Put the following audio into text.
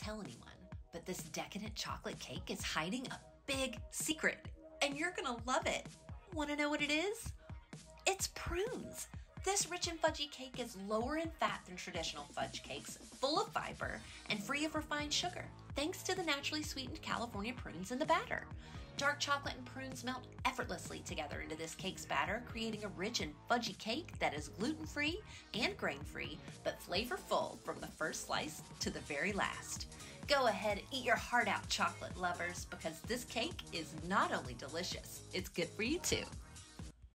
Tell anyone, but this decadent chocolate cake is hiding a big secret, and you're gonna love it. Wanna know what it is? It's prunes. This rich and fudgy cake is lower in fat than traditional fudge cakes, full of fiber, and free of refined sugar, thanks to the naturally sweetened California prunes in the batter. Dark chocolate and prunes melt effortlessly together into this cake's batter, creating a rich and fudgy cake that is gluten free and grain free, but flavorful from the first slice to the very last. Go ahead, eat your heart out, chocolate lovers, because this cake is not only delicious, it's good for you too.